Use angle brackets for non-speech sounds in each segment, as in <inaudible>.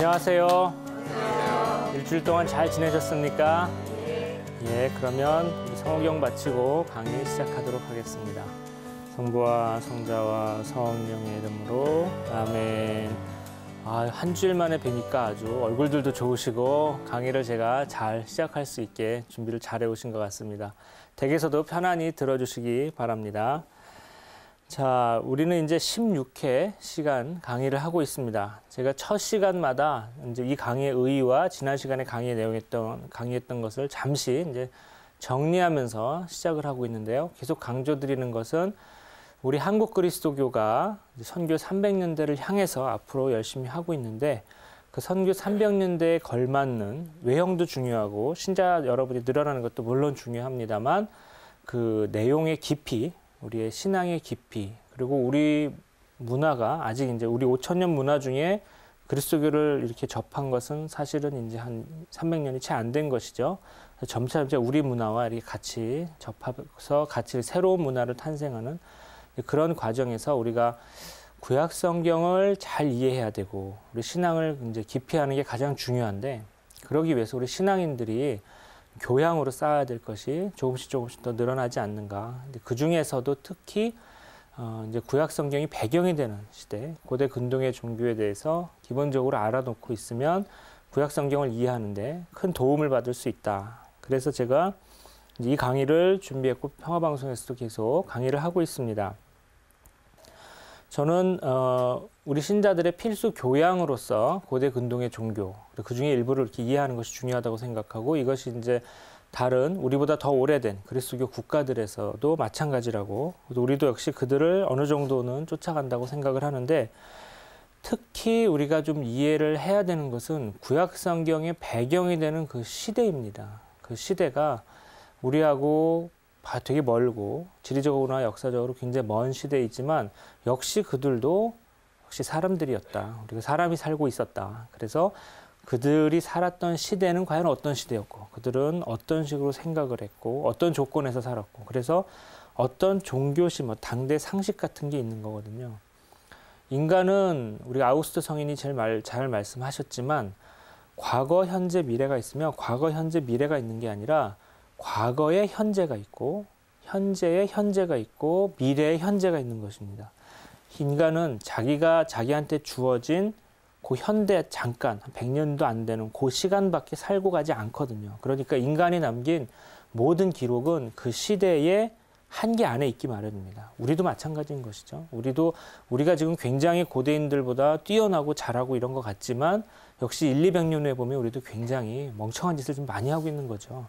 안녕하세요. 일주일 동안 잘 지내셨습니까? 예, 그러면 성호경 마치고 강의 시작하도록 하겠습니다. 성부와 성자와 성령의 이름으로 아멘. 아, 한 주일 만에 뵈니까 아주 얼굴들도 좋으시고 강의를 제가 잘 시작할 수 있게 준비를 잘 해 오신 것 같습니다. 댁에서도 편안히 들어주시기 바랍니다. 자, 우리는 이제 16회 시간 강의를 하고 있습니다. 제가 첫 시간마다 이제 이 강의의 의의와 지난 시간에 강의 내용했던 강의했던 것을 잠시 이제 정리하면서 시작을 하고 있는데요. 계속 강조드리는 것은 우리 한국 그리스도교가 선교 300년대를 향해서 앞으로 열심히 하고 있는데 그 선교 300년대에 걸맞는 외형도 중요하고 신자 여러분이 늘어나는 것도 물론 중요합니다만 그 내용의 깊이 우리의 신앙의 깊이 그리고 우리 문화가 아직 이제 우리 5천 년 문화 중에 그리스도교를 이렇게 접한 것은 사실은 이제 한 300년이 채 안 된 것이죠. 점차 이제 우리 문화와 이렇게 같이 접합해서 같이 새로운 문화를 탄생하는 그런 과정에서 우리가 구약 성경을 잘 이해해야 되고 우리 신앙을 이제 깊이 하는 게 가장 중요한데 그러기 위해서 우리 신앙인들이 교양으로 쌓아야 될 것이 조금씩 조금씩 더 늘어나지 않는가. 그 중에서도 특히 어, 이제 구약 성경이 배경이 되는 시대, 고대 근동의 종교에 대해서 기본적으로 알아놓고 있으면 구약 성경을 이해하는데 큰 도움을 받을 수 있다. 그래서 제가 이 강의를 준비했고 평화방송에서도 계속 강의를 하고 있습니다. 저는 어, 우리 신자들의 필수 교양으로서 고대 근동의 종교 그 중에 일부를 이렇게 이해하는 것이 중요하다고 생각하고 이것이 이제 다른 우리보다 더 오래된 그리스도교 국가들에서도 마찬가지라고 우리도 역시 그들을 어느 정도는 쫓아간다고 생각을 하는데 특히 우리가 좀 이해를 해야 되는 것은 구약 성경의 배경이 되는 그 시대입니다. 그 시대가 우리하고 되게 멀고 지리적으로나 역사적으로 굉장히 먼 시대이지만 역시 그들도 역시 사람들이었다. 우리가 사람이 살고 있었다. 그래서 그들이 살았던 시대는 과연 어떤 시대였고 그들은 어떤 식으로 생각을 했고 어떤 조건에서 살았고 그래서 어떤 종교심, 뭐 당대 상식 같은 게 있는 거거든요. 인간은 우리 아우스트 성인이 제일 말, 잘 말씀하셨지만 과거, 현재, 미래가 있으면 과거, 현재, 미래가 있는 게 아니라 과거에 현재가 있고 현재에 현재가 있고 미래에 현재가 있는 것입니다. 인간은 자기가 자기한테 주어진 그 현대 잠깐 한 100년도 안 되는 그 시간밖에 살고 가지 않거든요. 그러니까 인간이 남긴 모든 기록은 그 시대의 한계 안에 있기 마련입니다. 우리도 마찬가지인 것이죠. 우리도 우리가 지금 굉장히 고대인들보다 뛰어나고 잘하고 이런 것 같지만 역시 1, 200년 후에 보면 우리도 굉장히 멍청한 짓을 좀 많이 하고 있는 거죠.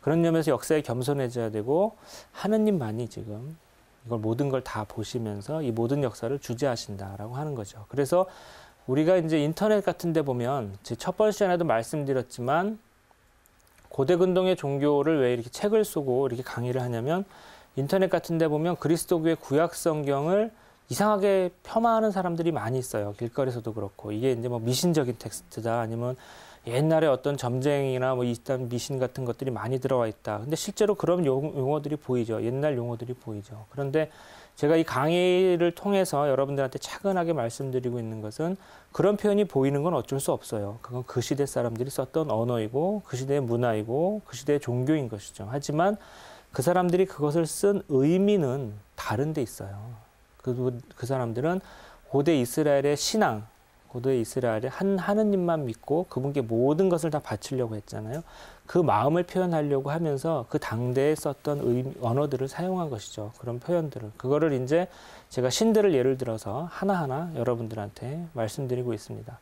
그런 점에서 역사에 겸손해져야 되고 하느님만이 지금 이걸 모든 걸 다 보시면서 이 모든 역사를 주재하신다라고 하는 거죠. 그래서 우리가 이제 인터넷 같은 데 보면 첫 번째 시간에도 말씀드렸지만 고대 근동의 종교를 왜 이렇게 책을 쓰고 이렇게 강의를 하냐면 인터넷 같은 데 보면 그리스도교의 구약 성경을 이상하게 폄하하는 사람들이 많이 있어요. 길거리에서도 그렇고 이게 이제 뭐 미신적인 텍스트다 아니면 옛날에 어떤 점쟁이나 뭐 이단 미신 같은 것들이 많이 들어와 있다. 근데 실제로 그런 용 어들이 보이죠. 옛날 용어들이 보이죠. 그런데 제가 이 강의를 통해서 여러분들한테 차근하게 말씀드리고 있는 것은 그런 표현이 보이는 건 어쩔 수 없어요. 그건 그 시대 사람들이 썼던 언어이고 그 시대의 문화이고 그 시대의 종교인 것이죠. 하지만 그 사람들이 그것을 쓴 의미는 다른 데 있어요. 그, 그 사람들은 고대 이스라엘의 신앙, 고대 이스라엘의 한 하느님만 믿고 그분께 모든 것을 다 바치려고 했잖아요. 그 마음을 표현하려고 하면서 그 당대에 썼던 의미, 언어들을 사용한 것이죠. 그런 표현들을. 그거를 이제 제가 신들을 예를 들어서 하나하나 여러분들한테 말씀드리고 있습니다.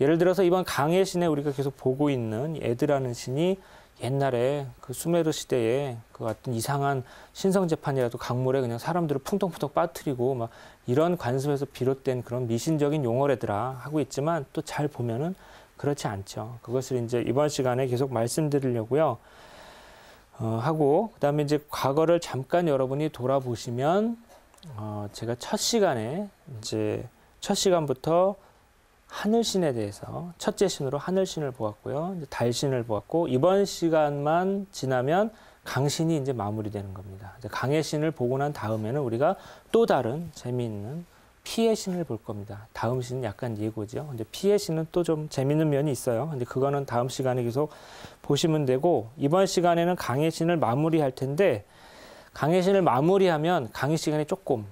예를 들어서 이번 강해 신에 우리가 계속 보고 있는 에드라는 신이 옛날에 그 수메르 시대에 그 어떤 이상한 신성 재판이라도 강물에 그냥 사람들을 풍덩풍덩 빠뜨리고 막 이런 관습에서 비롯된 그런 미신적인 용어래더라 하고 있지만 또 잘 보면은 그렇지 않죠. 그것을 이제 이번 시간에 계속 말씀드리려고요. 어, 하고 그다음에 이제 과거를 잠깐 여러분이 돌아보시면 어, 제가 첫 시간에 이제 첫 시간부터 하늘신에 대해서 첫째 신으로 하늘신을 보았고요. 달신을 보았고 이번 시간만 지나면 강신이 이제 마무리되는 겁니다. 강해신을 보고 난 다음에는 우리가 또 다른 재미있는 피의 신을 볼 겁니다. 다음 신은 약간 예고죠. 근데 피의 신은 또 좀 재밌는 면이 있어요. 근데 그거는 다음 시간에 계속 보시면 되고 이번 시간에는 강의 신을 마무리할 텐데 강의 신을 마무리하면 강의 시간이 조금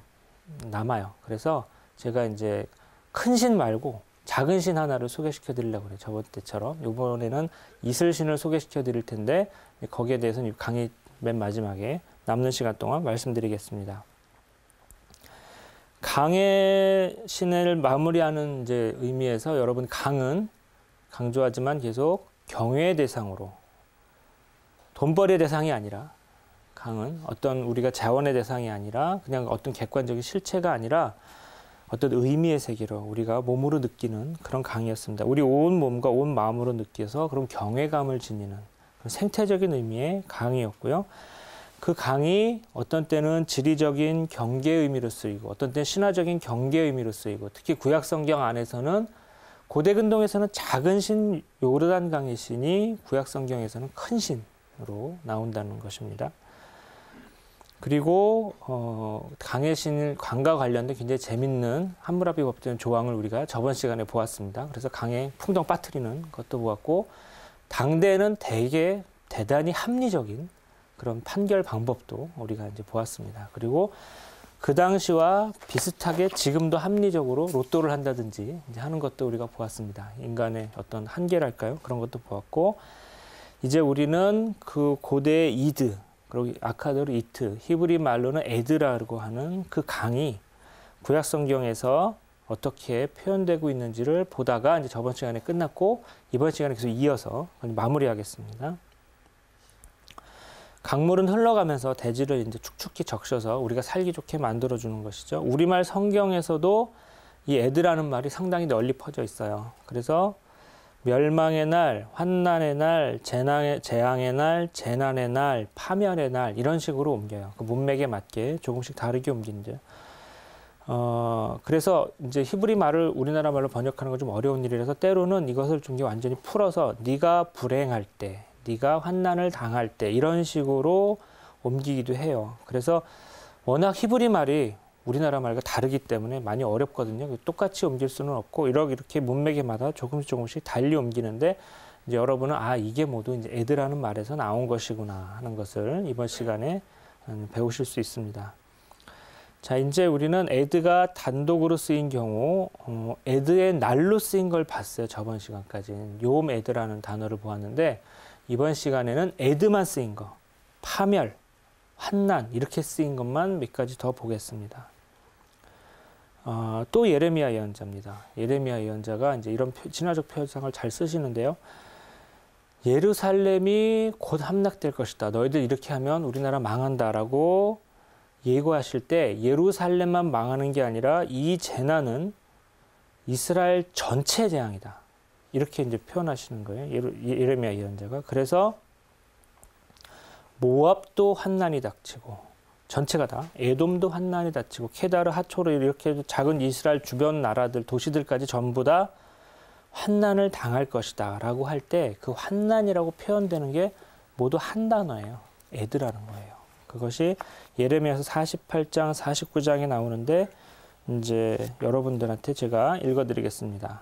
남아요. 그래서 제가 이제 큰 신 말고 작은 신 하나를 소개시켜 드리려고 그래요. 저번 때처럼. 이번에는 이슬신을 소개시켜 드릴 텐데 거기에 대해서는 강의 맨 마지막에 남는 시간 동안 말씀드리겠습니다. 강의 신을 마무리하는 이제 의미에서 여러분 강은 강조하지만 계속 경외의 대상으로 돈벌이의 대상이 아니라 강은 어떤 우리가 자원의 대상이 아니라 그냥 어떤 객관적인 실체가 아니라 어떤 의미의 세계로 우리가 몸으로 느끼는 그런 강이었습니다. 우리 온 몸과 온 마음으로 느껴서 그런 경외감을 지니는 생태적인 의미의 강이었고요. 그 강이 어떤 때는 지리적인 경계의 의미로 쓰이고 어떤 때는 신화적인 경계의 의미로 쓰이고 특히 구약 성경 안에서는 고대 근동에서는 작은 신 요르단 강의 신이 구약 성경에서는 큰 신으로 나온다는 것입니다. 그리고 어, 강의 신 강과 관련된 굉장히 재밌는 함무라비 법전 조항을 우리가 저번 시간에 보았습니다. 그래서 강에 풍덩 빠뜨리는 것도 보았고 당대는 대개 대단히 합리적인 그런 판결 방법도 우리가 이제 보았습니다. 그리고 그 당시와 비슷하게 지금도 합리적으로 로또를 한다든지 이제 하는 것도 우리가 보았습니다. 인간의 어떤 한계랄까요? 그런 것도 보았고 이제 우리는 그 고대의 이드 그리고 아카드로 이트 히브리 말로는 에드라고 하는 그 강이 구약 성경에서 어떻게 표현되고 있는지를 보다가 이제 저번 시간에 끝났고 이번 시간에 계속 이어서 마무리하겠습니다. 강물은 흘러가면서 대지를 이제 축축히 적셔서 우리가 살기 좋게 만들어 주는 것이죠. 우리말 성경에서도 이 애드라는 말이 상당히 널리 퍼져 있어요. 그래서 멸망의 날, 환난의 날, 재난의, 재앙의 날, 재난의 날, 파멸의 날 이런 식으로 옮겨요. 그 문맥에 맞게 조금씩 다르게 옮긴죠. 어, 그래서 이제 히브리 말을 우리나라 말로 번역하는 건 좀 어려운 일이라서 때로는 이것을 좀 완전히 풀어서 네가 불행할 때, 네가 환난을 당할 때 이런 식으로 옮기기도 해요. 그래서 워낙 히브리 말이 우리나라 말과 다르기 때문에 많이 어렵거든요. 똑같이 옮길 수는 없고 이렇게 문맥에마다 조금씩 조금씩 달리 옮기는데 이제 여러분은 아 이게 모두 이제 애들하는 말에서 나온 것이구나 하는 것을 이번 시간에 음, 배우실 수 있습니다. 자 이제 우리는 에드가 단독으로 쓰인 경우 어, 에드의 날로 쓰인 걸 봤어요. 저번 시간까지는 요 에드라는 단어를 보았는데 이번 시간에는 에드만 쓰인 거, 파멸, 환난 이렇게 쓰인 것만 몇 가지 더 보겠습니다. 어, 또 예레미야 예언자입니다. 예레미야 예언자가 이제 이런 진화적 표상을 잘 쓰시는데요. 예루살렘이 곧 함락될 것이다. 너희들 이렇게 하면 우리나라 망한다라고 예고하실 때 예루살렘만 망하는 게 아니라 이 재난은 이스라엘 전체 재앙이다. 이렇게 이제 표현하시는 거예요. 예레미야 예언자가. 그래서 모압도 환난이 닥치고 전체가 다 에돔도 환난이 닥치고 케다르 하초르 이렇게 작은 이스라엘 주변 나라들 도시들까지 전부 다 환난을 당할 것이다라고 할 때 그 환난이라고 표현되는 게 모두 한 단어예요. 애드라는 거예요. 그것이 예레미야서 48장 49장에 나오는데 이제 여러분들한테 제가 읽어 드리겠습니다.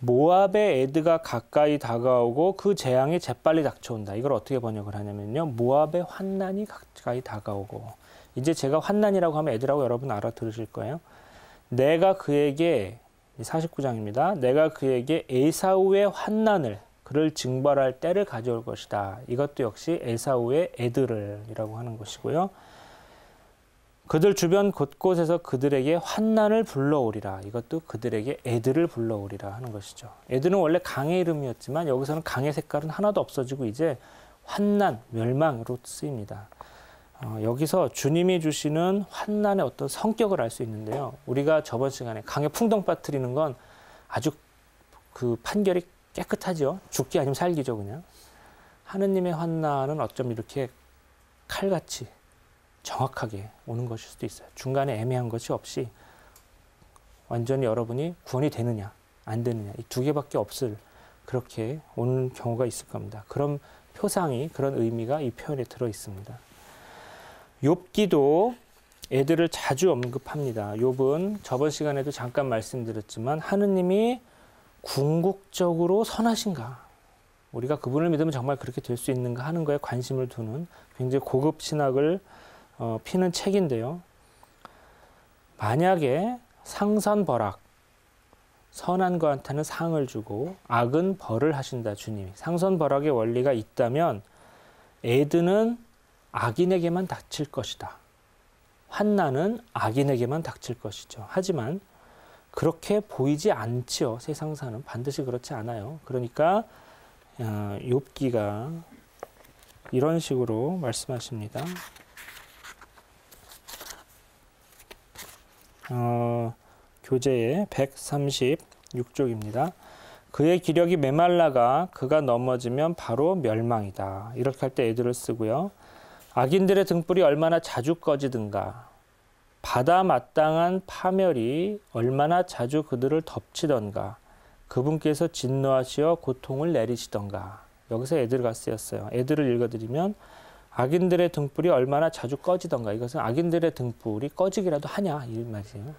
모압의 에드가 가까이 다가오고 그 재앙이 재빨리 닥쳐온다. 이걸 어떻게 번역을 하냐면요. 모압의 환난이 가까이 다가오고 이제 제가 환난이라고 하면 에드라고 여러분 알아들으실 거예요. 내가 그에게 49장입니다. 내가 그에게 에사우의 환난을 그를 징벌할 때를 가져올 것이다. 이것도 역시 에사우의 에드를이라고 하는 것이고요. 그들 주변 곳곳에서 그들에게 환난을 불러오리라. 이것도 그들에게 애들을 불러오리라 하는 것이죠. 애들은 원래 강의 이름이었지만 여기서는 강의 색깔은 하나도 없어지고 이제 환난, 멸망으로 쓰입니다. 어, 여기서 주님이 주시는 환난의 어떤 성격을 알 수 있는데요. 우리가 저번 시간에 강에 풍덩 빠뜨리는 건 아주 그 판결이 깨끗하죠. 죽기 아니면 살기죠, 그냥. 하느님의 환난은 어쩜 이렇게 칼같이 정확하게 오는 것일 수도 있어요. 중간에 애매한 것이 없이 완전히 여러분이 구원이 되느냐 안 되느냐 이 두 개밖에 없을 그렇게 오는 경우가 있을 겁니다. 그런 표상이 그런 의미가 이 표현에 들어 있습니다. 욥기도 애들을 자주 언급합니다. 욥은 저번 시간에도 잠깐 말씀드렸지만 하느님이 궁극적으로 선하신가? 우리가 그분을 믿으면 정말 그렇게 될 수 있는가 하는 거에 관심을 두는 굉장히 고급 신학을 어, 피는 책인데요. 만약에 상선벌악, 선한 거한테는 상을 주고 악은 벌을 하신다 주님이. 상선벌악의 원리가 있다면 에드는 악인에게만 닥칠 것이다. 환난은 악인에게만 닥칠 것이죠. 하지만 그렇게 보이지 않지요. 세상사는 반드시 그렇지 않아요. 그러니까 어, 욥기가 이런 식으로 말씀하십니다. 어, 교재의 136쪽입니다. 그의 기력이 메말라가 그가 넘어지면 바로 멸망이다. 이렇게 할 때 애들을 쓰고요. 악인들의 등불이 얼마나 자주 꺼지든가 바다 마땅한 파멸이 얼마나 자주 그들을 덮치던가 그분께서 진노하시어 고통을 내리시던가 여기서 애들가 쓰였어요. 애들을 읽어드리면 악인들의 등불이 얼마나 자주 꺼지던가 이것은 악인들의 등불이 꺼지기라도 하냐 이 말이에요.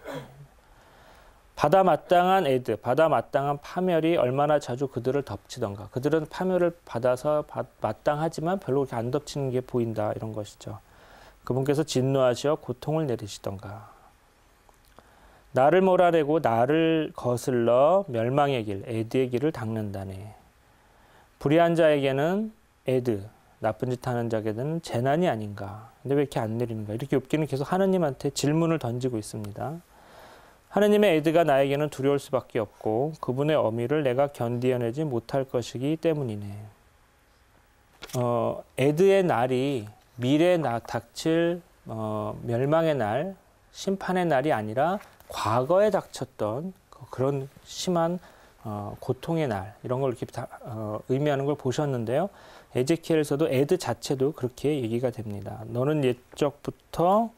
바다 마땅한 애들, 바다 마땅한 파멸이 얼마나 자주 그들을 덮치던가. 그들은 파멸을 받아서 바, 마땅하지만 별로 그렇게 안 덮치는 게 보인다 이런 것이죠. 그분께서 진노하시어 고통을 내리시던가. 나를 몰아내고 나를 거슬러 멸망의 길, 에드의 길을 닦는다네. 불의한 자에게는 에드, 나쁜 짓 하는 자에게는 재난이 아닌가. 근데 왜 이렇게 안 내리는가? 이렇게 욥기는 계속 하나님한테 질문을 던지고 있습니다. 하느님의 에드가 나에게는 두려울 수밖에 없고 그분의 어미를 내가 견디어내지 못할 것이기 때문이네. 어, 에드의 날이 미래에 나, 닥칠 어, 멸망의 날, 심판의 날이 아니라 과거에 닥쳤던 그 그런 심한 어, 고통의 날 이런 걸 이렇게 다, 어, 의미하는 걸 보셨는데요. 에제키엘에서도 에드 자체도 그렇게 얘기가 됩니다. 너는 옛적부터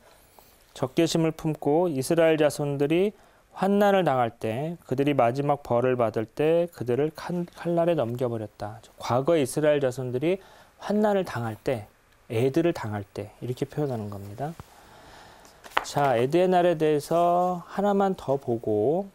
적개심을 품고 이스라엘 자손들이 환난을 당할 때 그들이 마지막 벌을 받을 때 그들을 칼날에 넘겨버렸다. 과거 이스라엘 자손들이 환난을 당할 때 애들을 당할 때 이렇게 표현하는 겁니다. 자, 에드의 날에 대해서 하나만 더 보고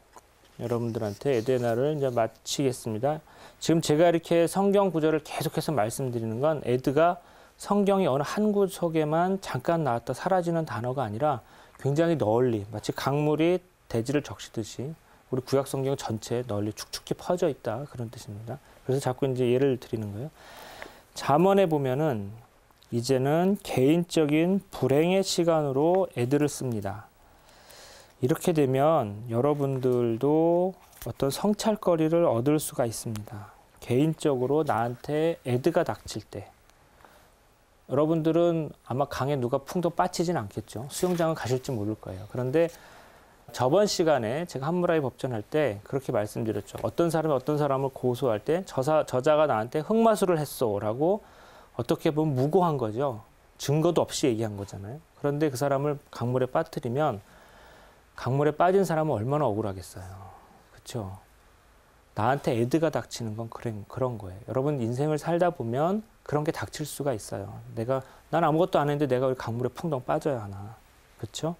여러분들한테 에드의 날을 이제 마치겠습니다. 지금 제가 이렇게 성경 구절을 계속해서 말씀드리는 건 에드가 성경이 어느 한 구석에만 잠깐 나왔다 사라지는 단어가 아니라 굉장히 널리 마치 강물이 대지를 적시듯이 우리 구약 성경 전체에 널리 축축히 퍼져 있다 그런 뜻입니다. 그래서 자꾸 이제 예를 드리는 거예요. 잠언에 보면은 이제는 개인적인 불행의 시간으로 애들을 씁니다. 이렇게 되면 여러분들도 어떤 성찰거리를 얻을 수가 있습니다. 개인적으로 나한테 애드가 닥칠 때 여러분들은 아마 강에 누가 풍덩 빠치진 않겠죠. 수영장은 가실지 모를 거예요. 그런데 저번 시간에 제가 한무라이 법전할 때 그렇게 말씀드렸죠. 어떤 사람이 어떤 사람을 고소할 때 저사, 저자가 나한테 흑마술을 했어라고 어떻게 보면 무고한 거죠. 증거도 없이 얘기한 거잖아요. 그런데 그 사람을 강물에 빠뜨리면 강물에 빠진 사람은 얼마나 억울하겠어요. 그렇죠? 나한테 애드가 닥치는 건 그런, 그런 거예요. 여러분 인생을 살다 보면 그런 게 닥칠 수가 있어요. 내가 난 아무것도 안 했는데 내가 왜 강물에 풍덩 빠져야 하나. 그렇죠?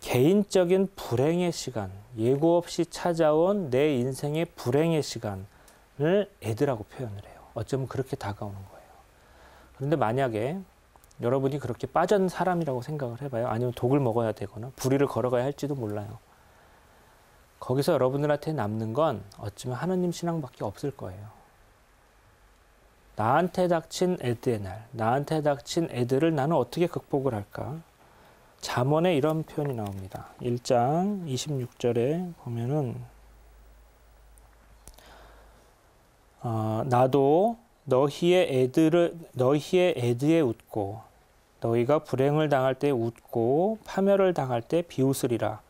개인적인 불행의 시간, 예고 없이 찾아온 내 인생의 불행의 시간을 애드라고 표현을 해요. 어쩌면 그렇게 다가오는 거예요. 그런데 만약에 여러분이 그렇게 빠진 사람이라고 생각을 해봐요. 아니면 독을 먹어야 되거나 불의를 걸어가야 할지도 몰라요. 거기서 여러분들한테 남는 건 어쩌면 하느님 신앙밖에 없을 거예요. 나한테 닥친 애드의 날, 나한테 닥친 애들을 나는 어떻게 극복을 할까? 잠언에 이런 표현이 나옵니다. 1장 26절에 보면은 어, 나도 너희의 애들을 너희의 애드에 웃고 너희가 불행을 당할 때 웃고 파멸을 당할 때 비웃으리라.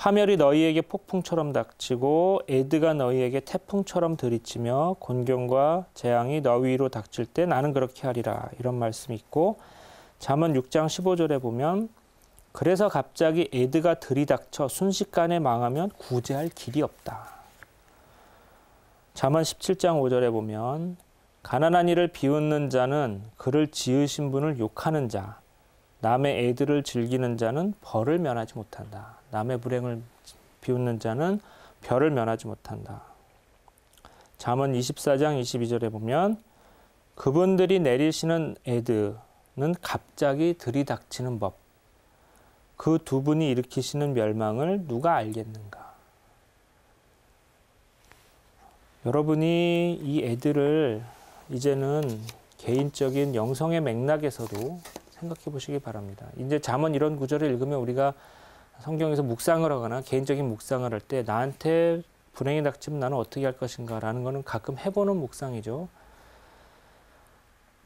파멸이 너희에게 폭풍처럼 닥치고 애드가 너희에게 태풍처럼 들이치며 곤경과 재앙이 너희 위로 닥칠 때 나는 그렇게 하리라. 이런 말씀이 있고 잠언 6장 15절에 보면 그래서 갑자기 에드가 들이닥쳐 순식간에 망하면 구제할 길이 없다. 잠언 17장 5절에 보면 가난한 이를 비웃는 자는 그를 지으신 분을 욕하는 자 남의 애들을 즐기는 자는 벌을 면하지 못한다. 남의 불행을 비웃는 자는 별을 면하지 못한다. 잠언 24장 22절에 보면 그분들이 내리시는 애드는 갑자기 들이닥치는 법. 그 두 분이 일으키시는 멸망을 누가 알겠는가? 여러분이 이 애들을 이제는 개인적인 영성의 맥락에서도 생각해 보시기 바랍니다. 이제 잠언 이런 구절을 읽으면 우리가 성경에서 묵상을 하거나 개인적인 묵상을 할 때 나한테 불행이 닥치면 나는 어떻게 할 것인가라는 것은 가끔 해보는 묵상이죠.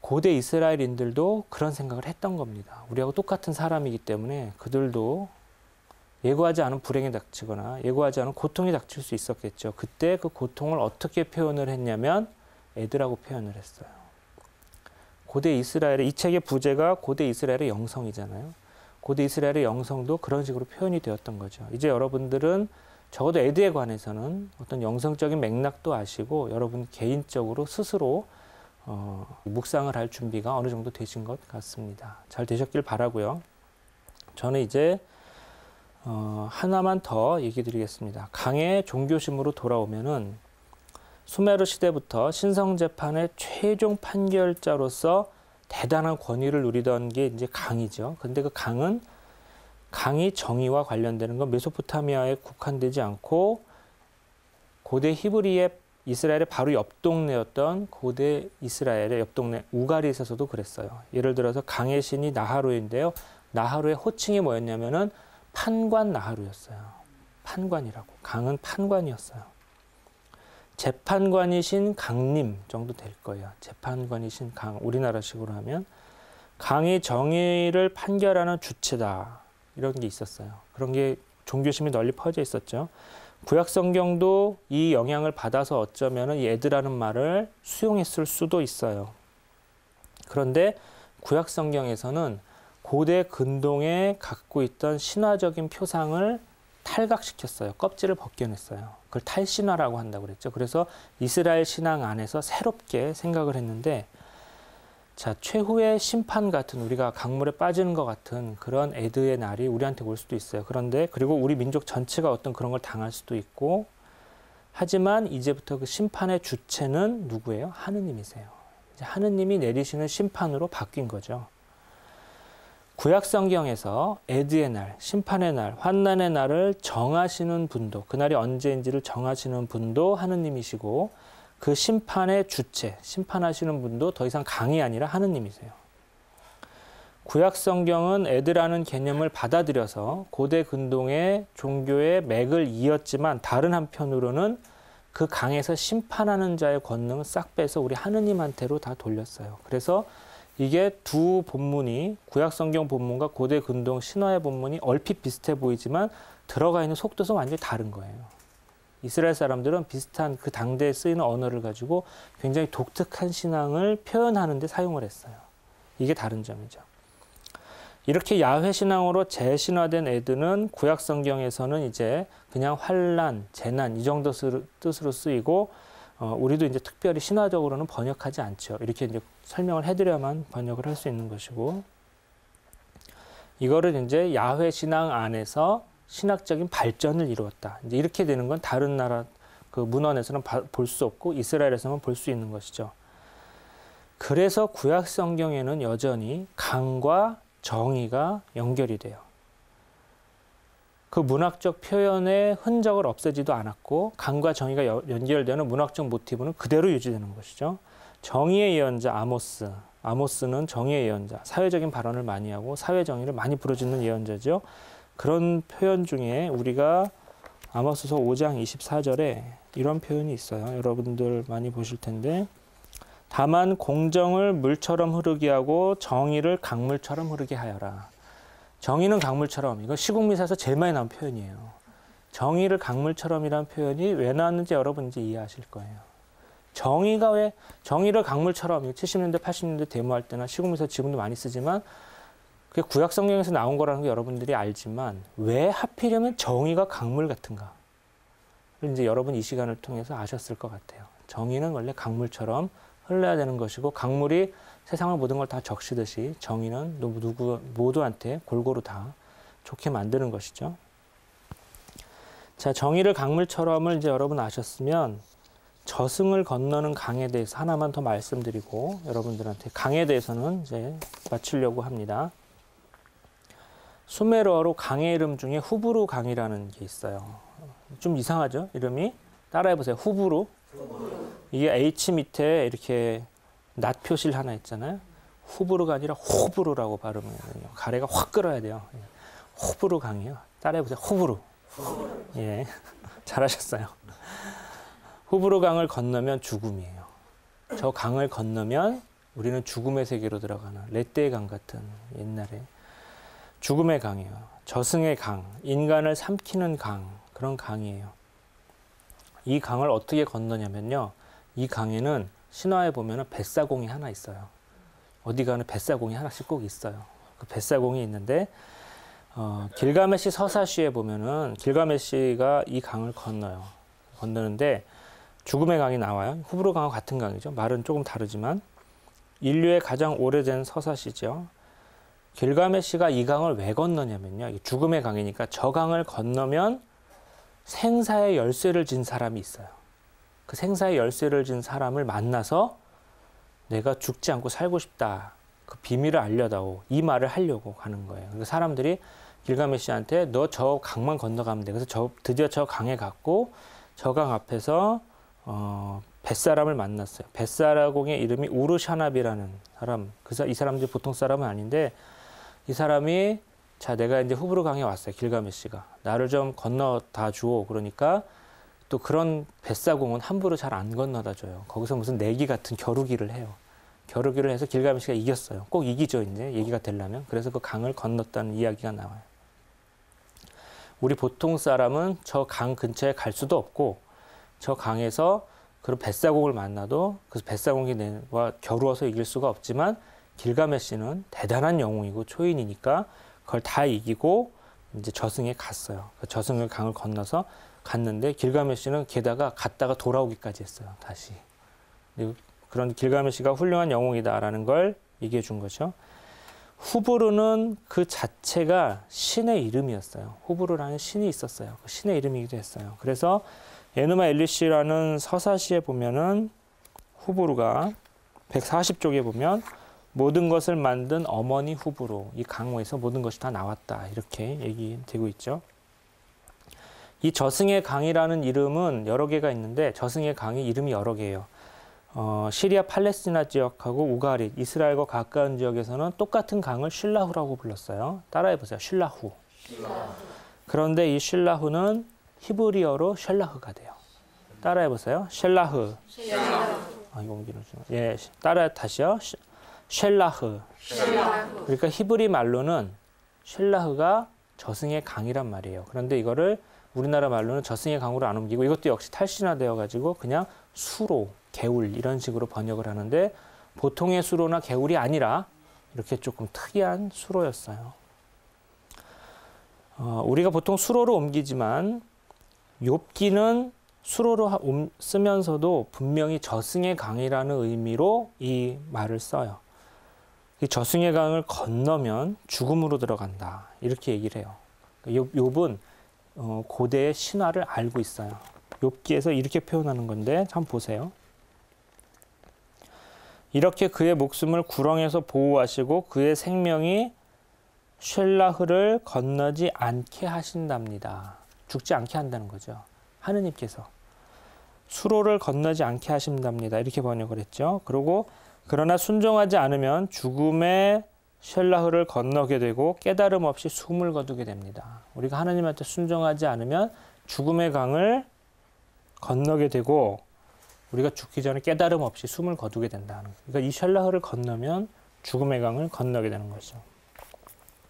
고대 이스라엘인들도 그런 생각을 했던 겁니다. 우리하고 똑같은 사람이기 때문에 그들도 예고하지 않은 불행이 닥치거나 예고하지 않은 고통이 닥칠 수 있었겠죠. 그때 그 고통을 어떻게 표현을 했냐면 애들하고 표현을 했어요. 고대 이스라엘의 이 책의 부제가 고대 이스라엘의 영성이잖아요. 고대 이스라엘의 영성도 그런 식으로 표현이 되었던 거죠. 이제 여러분들은 적어도 에드에 관해서는 어떤 영성적인 맥락도 아시고 여러분 개인적으로 스스로 어, 묵상을 할 준비가 어느 정도 되신 것 같습니다. 잘 되셨길 바라고요. 저는 이제 어, 하나만 더 얘기 드리겠습니다. 강의 종교심으로 돌아오면은 수메르 시대부터 신성 재판의 최종 판결자로서 대단한 권위를 누리던 게 이제 강이죠. 근데 그 강은 강이 정의와 관련되는 건 메소포타미아에 국한되지 않고 고대 히브리의 이스라엘의 바로 옆 동네였던 고대 이스라엘의 옆 동네 우가리에서도 그랬어요. 예를 들어서 강의 신이 나하루인데요. 나하루의 호칭이 뭐였냐면은 판관 나하루였어요. 판관이라고. 강은 판관이었어요. 재판관이신 강님 정도 될 거예요. 재판관이신 강. 우리나라식으로 하면 강이 정의를 판결하는 주체다. 이런 게 있었어요. 그런 게 종교심이 널리 퍼져 있었죠. 구약 성경도 이 영향을 받아서 어쩌면 얘들라는 말을 수용했을 수도 있어요. 그런데 구약 성경에서는 고대 근동에 갖고 있던 신화적인 표상을 탈각시켰어요. 껍질을 벗겨냈어요. 그걸 탈신화라고 한다고 그랬죠. 그래서 이스라엘 신앙 안에서 새롭게 생각을 했는데 자, 최후의 심판 같은 우리가 강물에 빠지는 것 같은 그런 에드의 날이 우리한테 올 수도 있어요. 그런데 그리고 우리 민족 전체가 어떤 그런 걸 당할 수도 있고 하지만 이제부터 그 심판의 주체는 누구예요? 하느님이세요. 이제 하느님이 내리시는 심판으로 바뀐 거죠. 구약 성경에서 에드의 날, 심판의 날, 환난의 날을 정하시는 분도 그날이 언제인지를 정하시는 분도 하느님이시고 그 심판의 주체, 심판하시는 분도 더 이상 강이 아니라 하느님이세요. 구약 성경은 애드라는 개념을 받아들여서 고대 근동의 종교의 맥을 이었지만 다른 한편으로는 그 강에서 심판하는 자의 권능을 싹 빼서 우리 하느님한테로 다 돌렸어요. 그래서 이게 두 본문이 구약 성경 본문과 고대 근동 신화의 본문이 얼핏 비슷해 보이지만 들어가 있는 속도가 완전히 다른 거예요. 이스라엘 사람들은 비슷한 그 당대에 쓰이는 언어를 가지고 굉장히 독특한 신앙을 표현하는 데 사용을 했어요. 이게 다른 점이죠. 이렇게 야훼 신앙으로 재신화된 애들은 구약 성경에서는 이제 그냥 환란, 재난 이 정도 뜻으로 쓰이고 어, 우리도 이제 특별히 신화적으로는 번역하지 않죠. 이렇게 이제 설명을 해드려야만 번역을 할 수 있는 것이고 이거를 이제 야훼 신앙 안에서 신학적인 발전을 이루었다. 이제 이렇게 되는 건 다른 나라 그 문헌에서는 볼 수 없고 이스라엘에서만 볼 수 있는 것이죠. 그래서 구약 성경에는 여전히 강과 정의가 연결이 돼요. 그 문학적 표현의 흔적을 없애지도 않았고 강과 정의가 연결되는 문학적 모티브는 그대로 유지되는 것이죠. 정의의 예언자 아모스. 아모스는 정의의 예언자, 사회적인 발언을 많이 하고 사회 정의를 많이 부르짖는 예언자죠. 그런 표현 중에 우리가 아모스서 5장 24절에 이런 표현이 있어요. 여러분들 많이 보실 텐데 다만 공정을 물처럼 흐르게 하고 정의를 강물처럼 흐르게 하여라. 정의는 강물처럼 이거 시국미사에서 제일 많이 나온 표현이에요. 정의를 강물처럼이라는 표현이 왜 나왔는지 여러분 이제 이해하실 거예요. 정의가 왜 정의를 강물처럼 70년대 80년대 데모할 때나 시국미사 지금도 많이 쓰지만 그게 구약 성경에서 나온 거라는 게 여러분들이 알지만 왜 하필이면 정의가 강물 같은가? 이제 여러분 이 시간을 통해서 아셨을 것 같아요. 정의는 원래 강물처럼 흘러야 되는 것이고 강물이 세상을 모든 걸 다 적시듯이 정의는 누구, 모두한테 골고루 다 좋게 만드는 것이죠. 자, 정의를 강물처럼을 이제 여러분 아셨으면 저승을 건너는 강에 대해서 하나만 더 말씀드리고 여러분들한테 강에 대해서는 이제 마치려고 합니다. 수메르어로 강의 이름 중에 후브루 강이라는 게 있어요. 좀 이상하죠? 이름이 따라해 보세요. 후브루. 이게 H 밑에 이렇게 낫 표시를 하나 있잖아요. 후브루가 아니라 호브루라고 발음해요. 가래가 확 끓어야 돼요. 호브루 강이요. 따라해 보세요. 호브루. 예. <laughs> 잘하셨어요. 후브루 강을 건너면 죽음이에요. 저 강을 건너면 우리는 죽음의 세계로 들어가는 레떼의 강 같은 옛날에 죽음의 강이에요. 저승의 강, 인간을 삼키는 강, 그런 강이에요. 이 강을 어떻게 건너냐면요. 이 강에는 신화에 보면 뱃사공이 하나 있어요. 어디 가는 뱃사공이 하나씩 꼭 있어요. 그 뱃사공이 있는데 어, 길가메시 서사시에 보면은 길가메시가 이 강을 건너요. 건너는데 죽음의 강이 나와요. 후브로 강과 같은 강이죠. 말은 조금 다르지만 인류의 가장 오래된 서사시죠. 길가메시가 이 강을 왜 건너냐면요. 죽음의 강이니까 저 강을 건너면 생사의 열쇠를 진 사람이 있어요. 그 생사의 열쇠를 진 사람을 만나서 내가 죽지 않고 살고 싶다. 그 비밀을 알려다오. 이 말을 하려고 가는 거예요. 그 사람들이 길가메시한테 너 저 강만 건너가면 돼. 그래서 저 드디어 저 강에 갔고 저 강 앞에서 어, 뱃사람을 만났어요. 뱃사라공의 이름이 우르샤납이라는 사람. 그이 사람들이 보통 사람은 아닌데 이 사람이 자 내가 이제 후브르 강에 왔어요. 길가메시가 나를 좀 건너다 주오. 그러니까 또 그런 뱃사공은 함부로 잘 안 건너다 줘요. 거기서 무슨 내기 같은 겨루기를 해요. 겨루기를 해서 길가메시가 이겼어요. 꼭 이기죠, 이제 얘기가 되려면. 그래서 그 강을 건넜다는 이야기가 나와요. 우리 보통 사람은 저 강 근처에 갈 수도 없고 저 강에서 그런 뱃사공을 만나도 그 뱃사공과 겨루어서 이길 수가 없지만 길가메시는 대단한 영웅이고 초인이니까 그걸 다 이기고 이제 저승에 갔어요. 그 저승을 강을 건너서 갔는데 길가메시는 게다가 갔다가 돌아오기까지 했어요. 다시. 그런 길가메시가 훌륭한 영웅이다라는 걸 얘기해 준 거죠. 후브르는 그 자체가 신의 이름이었어요. 후브르라는 신이 있었어요. 그 신의 이름이기도 했어요. 그래서 에누마 엘리시라는 서사시에 보면은 후브르가 140쪽에 보면 모든 것을 만든 어머니 후브로 이 강호에서 모든 것이 다 나왔다 이렇게 얘기되고 있죠. 이 저승의 강이라는 이름은 여러 개가 있는데 저승의 강이 이름이 여러 개예요. 어, 시리아 팔레스티나 지역하고 우가리 이스라엘과 가까운 지역에서는 똑같은 강을 쉴라후라고 불렀어요. 따라해 보세요. 쉴라후. 그런데 이 쉴라후는 히브리어로 쉘라흐가 돼요. 따라해 보세요. 쉘라흐. 아, 이거 옮기는 예, 따라 다시요. 쉘라흐. 그러니까 히브리 말로는 쉘라흐가 저승의 강이란 말이에요. 그런데 이거를 우리나라 말로는 저승의 강으로 안 옮기고 이것도 역시 탈신화되어 가지고 그냥 수로, 개울 이런 식으로 번역을 하는데 보통의 수로나 개울이 아니라 이렇게 조금 특이한 수로였어요. 어, 우리가 보통 수로로 옮기지만 욥기는 수로로 쓰면서도 분명히 저승의 강이라는 의미로 이 말을 써요. 이 저승의 강을 건너면 죽음으로 들어간다. 이렇게 얘기를 해요. 욥은 어, 고대의 신화를 알고 있어요. 욥기에서 이렇게 표현하는 건데 참 보세요. 이렇게 그의 목숨을 구렁에서 보호하시고 그의 생명이 쉘라흐를 건너지 않게 하신답니다. 죽지 않게 한다는 거죠. 하느님께서 수로를 건너지 않게 하신답니다. 이렇게 번역을 했죠. 그리고 그러나 순종하지 않으면 죽음의 쉘라흐를 건너게 되고 깨달음 없이 숨을 거두게 됩니다. 우리가 하나님한테 순종하지 않으면 죽음의 강을 건너게 되고 우리가 죽기 전에 깨달음 없이 숨을 거두게 된다는 그러니까 이 쉘라흐를 건너면 죽음의 강을 건너게 되는 거죠.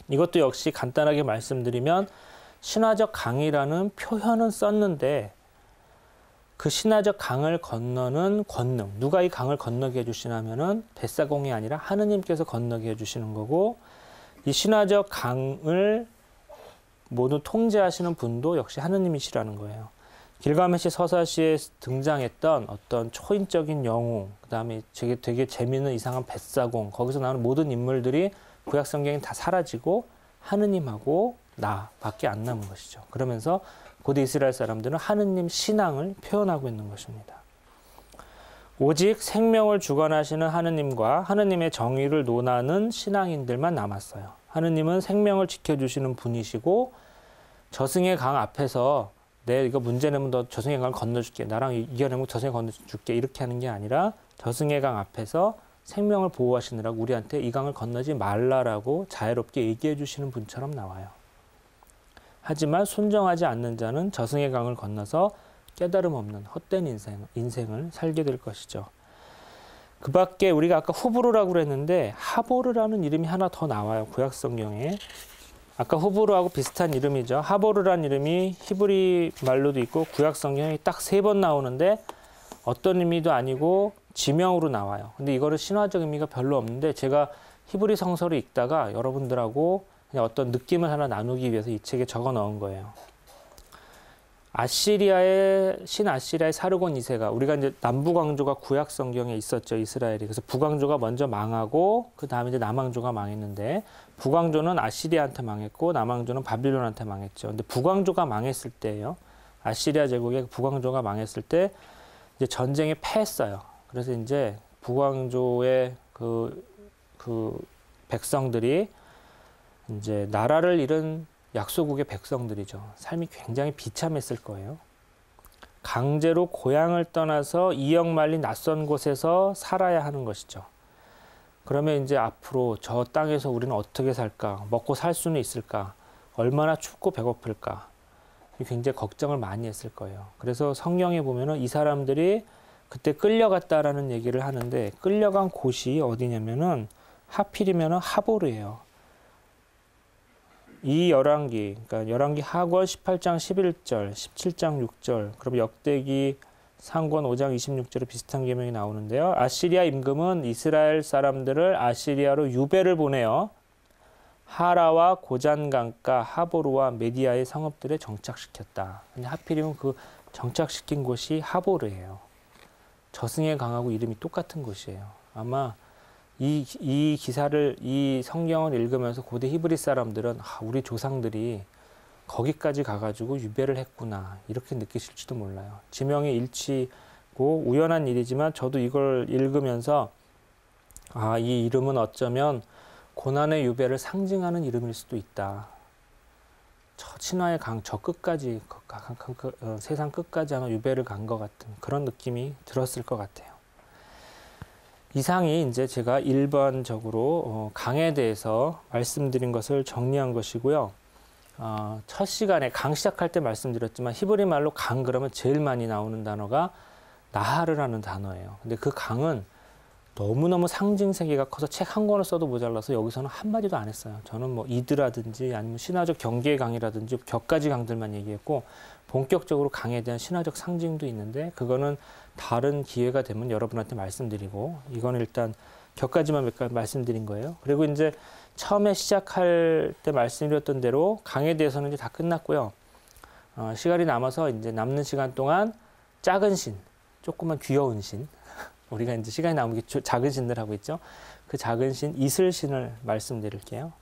이것도 역시 간단하게 말씀드리면 신화적 강이라는 표현은 썼는데 그 신화적 강을 건너는 권능 누가 이 강을 건너게 해주시냐면은 뱃사공이 아니라 하느님께서 건너게 해주시는 거고 이 신화적 강을 모두 통제하시는 분도 역시 하느님이시라는 거예요. 길가메시 서사시에 등장했던 어떤 초인적인 영웅, 그 다음에 되게 되게 재미있는 이상한 뱃사공, 거기서 나오는 모든 인물들이 구약 성경이 다 사라지고 하느님하고 나밖에 안 남은 것이죠. 그러면서 고대 이스라엘 사람들은 하느님 신앙을 표현하고 있는 것입니다. 오직 생명을 주관하시는 하느님과 하느님의 정의를 논하는 신앙인들만 남았어요. 하느님은 생명을 지켜주시는 분이시고 저승의 강 앞에서 내 이거 문제 내면 너 저승의 강을 건너줄게. 나랑 이겨내면 저승의 강 건너줄게. 이렇게 하는 게 아니라 저승의 강 앞에서 생명을 보호하시느라고 우리한테 이 강을 건너지 말라라고 자유롭게 얘기해 주시는 분처럼 나와요. 하지만 순정하지 않는 자는 저승의 강을 건너서 깨달음 없는 헛된 인생, 인생을 살게 될 것이죠. 그 밖에 우리가 아까 후브르라고 그랬는데 하보르라는 이름이 하나 더 나와요. 구약 성경에. 아까 후브르하고 비슷한 이름이죠. 하보르라는 이름이 히브리 말로도 있고 구약 성경에 딱 세 번 나오는데 어떤 의미도 아니고 지명으로 나와요. 근데 이거를 신화적 의미가 별로 없는데 제가 히브리 성서를 읽다가 여러분들하고 그냥 어떤 느낌을 하나 나누기 위해서 이 책에 적어 넣은 거예요. 아시리아의 신 아시리아의 사르곤 2세가 우리가 이제 남부 강조가 구약 성경에 있었죠 이스라엘이. 그래서 북왕조가 먼저 망하고 그 다음에 이제 남왕조가 망했는데 북왕조는 아시리아한테 망했고 남왕조는 바빌론한테 망했죠. 근데 북왕조가 망했을 때요. 아시리아 제국의 북왕조가 망했을 때 이제 전쟁에 패했어요. 그래서 이제 북왕조의 그, 그 백성들이 이제 나라를 잃은 약소국의 백성들이죠. 삶이 굉장히 비참했을 거예요. 강제로 고향을 떠나서 이역 말리 낯선 곳에서 살아야 하는 것이죠. 그러면 이제 앞으로 저 땅에서 우리는 어떻게 살까? 먹고 살 수는 있을까? 얼마나 춥고 배고플까? 굉장히 걱정을 많이 했을 거예요. 그래서 성경에 보면은 이 사람들이 그때 끌려갔다라는 얘기를 하는데 끌려간 곳이 어디냐면은 하필이면은 하보르예요. 이 열왕기, 그러니까 열왕기 하권 18장 11절, 17장 6절, 그럼 역대기 상권 5장 26절에 비슷한 계명이 나오는데요. 아시리아 임금은 이스라엘 사람들을 아시리아로 유배를 보내어 하라와 고잔강가 하보르와 메디아의 성읍들에 정착시켰다. 근데 하필이면 그 정착시킨 곳이 하보르예요. 저승에 강하고 이름이 똑같은 곳이에요. 아마 이, 이 기사를, 이 성경을 읽으면서 고대 히브리 사람들은 아, 우리 조상들이 거기까지 가가지고 유배를 했구나. 이렇게 느끼실지도 몰라요. 지명의 일치고 우연한 일이지만 저도 이걸 읽으면서 아, 이 이름은 어쩌면 고난의 유배를 상징하는 이름일 수도 있다. 저 친화의 강, 저 끝까지, 그, 어, 세상 끝까지 아마 유배를 간 것 같은 그런 느낌이 들었을 것 같아요. 이상이 이제 제가 일반적으로 어, 강에 대해서 말씀드린 것을 정리한 것이고요. 어, 첫 시간에 강 시작할 때 말씀드렸지만 히브리 말로 강 그러면 제일 많이 나오는 단어가 나하르라는 단어예요. 근데 그 강은 너무너무 상징 세계가 커서 책 한 권을 써도 모자라서 여기서는 한마디도 안 했어요. 저는 뭐 이드라든지 아니면 신화적 경계의 강이라든지 몇 가지 강들만 얘기했고 본격적으로 강에 대한 신화적 상징도 있는데 그거는 다른 기회가 되면 여러분한테 말씀드리고 이거는 일단 몇 가지만 몇 가지 말씀드린 거예요. 그리고 이제 처음에 시작할 때 말씀드렸던 대로 강에 대해서는 이제 다 끝났고요. 어, 시간이 남아서 이제 남는 시간 동안 작은 신, 조그만 귀여운 신, <laughs> 우리가 이제 시간이 게 작은 신들 하고 있죠. 그 작은 신 이슬 신을 말씀드릴게요.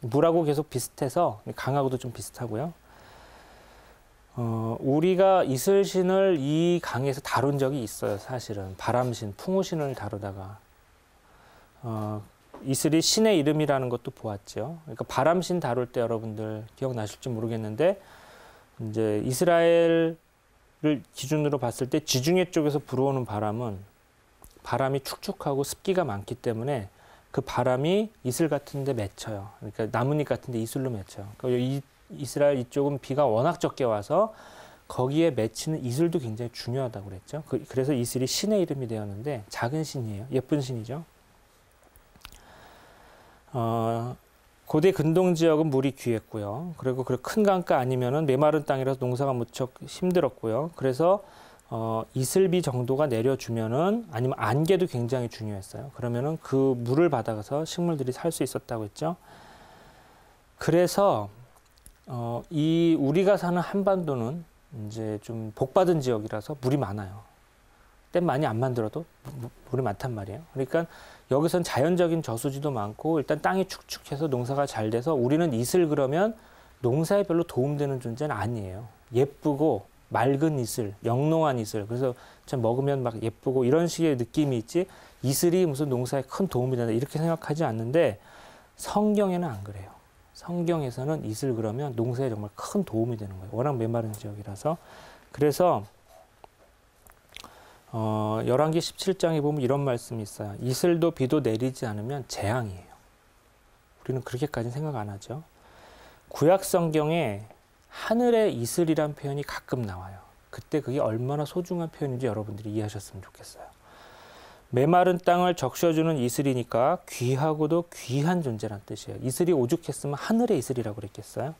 물하고 계속 비슷해서 강하고도 좀 비슷하고요. 어, 우리가 이슬신을 이 강에서 다룬 적이 있어요, 사실은. 바람신, 풍우신을 다루다가. 어, 이슬이 신의 이름이라는 것도 보았죠. 그러니까 바람신 다룰 때 여러분들 기억나실지 모르겠는데, 이제 이스라엘을 기준으로 봤을 때 지중해 쪽에서 불어오는 바람은 바람이 축축하고 습기가 많기 때문에 그 바람이 이슬 같은 데 맺혀요. 그러니까 나뭇잎 같은 데 이슬로 맺혀요. 그러니까 이 이스라엘 이쪽은 비가 워낙 적게 와서 거기에 맺히는 이슬도 굉장히 중요하다고 그랬죠. 그, 래서 이슬이 신의 이름이 되었는데 작은 신이에요. 예쁜 신이죠. 어, 고대 근동 지역은 물이 귀했고요. 그리고 그큰 강가 아니면은 메마른 땅이라서 농사가 무척 힘들었고요. 그래서 어, 이슬비 정도가 내려주면은 아니면 안개도 굉장히 중요했어요. 그러면은 그 물을 받아서 식물들이 살 수 있었다고 했죠. 그래서 어, 이 우리가 사는 한반도는 이제 좀 복받은 지역이라서 물이 많아요. 댐 많이 안 만들어도 물이 많단 말이에요. 그러니까 여기선 자연적인 저수지도 많고 일단 땅이 축축해서 농사가 잘 돼서 우리는 이슬 그러면 농사에 별로 도움되는 존재는 아니에요. 예쁘고 맑은 이슬, 영롱한 이슬. 그래서 참 먹으면 막 예쁘고 이런 식의 느낌이 있지 이슬이 무슨 농사에 큰 도움이 된다 이렇게 생각하지 않는데 성경에는 안 그래요. 성경에서는 이슬 그러면 농사에 정말 큰 도움이 되는 거예요. 워낙 메마른 지역이라서. 그래서 어, 열왕기 17장에 보면 이런 말씀이 있어요. 이슬도 비도 내리지 않으면 재앙이에요. 우리는 그렇게까지 생각 안 하죠. 구약 성경에 하늘의 이슬이란 표현이 가끔 나와요. 그때 그게 얼마나 소중한 표현인지 여러분들이 이해하셨으면 좋겠어요. 메마른 땅을 적셔주는 이슬이니까 귀하고도 귀한 존재란 뜻이에요. 이슬이 오죽했으면 하늘의 이슬이라고 그랬겠어요.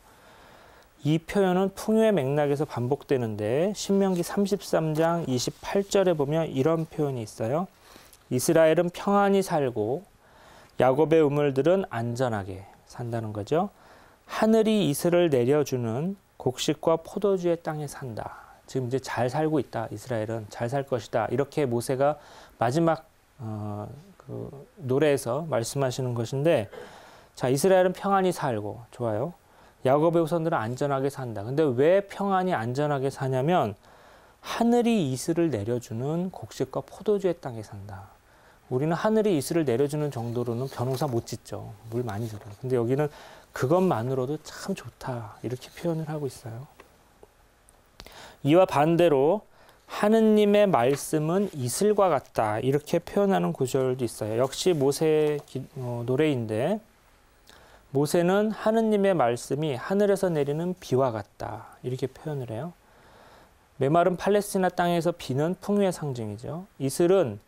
이 표현은 풍요의 맥락에서 반복되는데 신명기 33장 28절에 보면 이런 표현이 있어요. 이스라엘은 평안히 살고 야곱의 우물들은 안전하게 산다는 거죠. 하늘이 이슬을 내려주는 곡식과 포도주의 땅에 산다. 지금 이제 잘 살고 있다. 이스라엘은 잘 살 것이다. 이렇게 모세가 마지막 어, 그 노래에서 말씀하시는 것인데, 자 이스라엘은 평안히 살고 좋아요. 야곱의 후손들은 안전하게 산다. 근데 왜 평안히 안전하게 사냐면 하늘이 이슬을 내려주는 곡식과 포도주의 땅에 산다. 우리는 하늘이 이슬을 내려주는 정도로는 변호사 못 짓죠. 물 많이 들어요. 근데 여기는 그것만으로도 참 좋다. 이렇게 표현을 하고 있어요. 이와 반대로 하느님의 말씀은 이슬과 같다. 이렇게 표현하는 구절도 있어요. 역시 모세 어, 노래인데 모세는 하느님의 말씀이 하늘에서 내리는 비와 같다. 이렇게 표현을 해요. 메마른 팔레스티나 땅에서 비는 풍요의 상징이죠. 이슬은